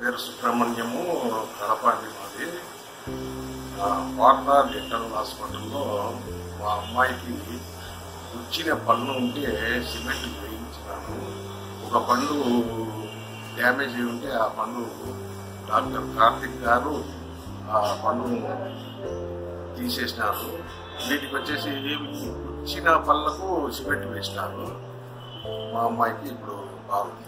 పేరు సుబ్రహ్మణ్యము కడపండి మాది. వార్తా డెంటల్ హాస్పిటల్లో మా అమ్మాయికి వచ్చిన పన్ను ఉంటే సిమెంట్ వేయించినాను. ఒక పన్ను డ్యామేజ్ అయి ఉంటే ఆ పన్ను డాక్టర్ కార్తిక్ గారు ఆ పన్ను తీసేసినారు. వీటికి వచ్చేసి వచ్చిన పళ్ళకు సిమెంట్ వేసినారు. మా అమ్మాయికి ఇప్పుడు బాగుంది.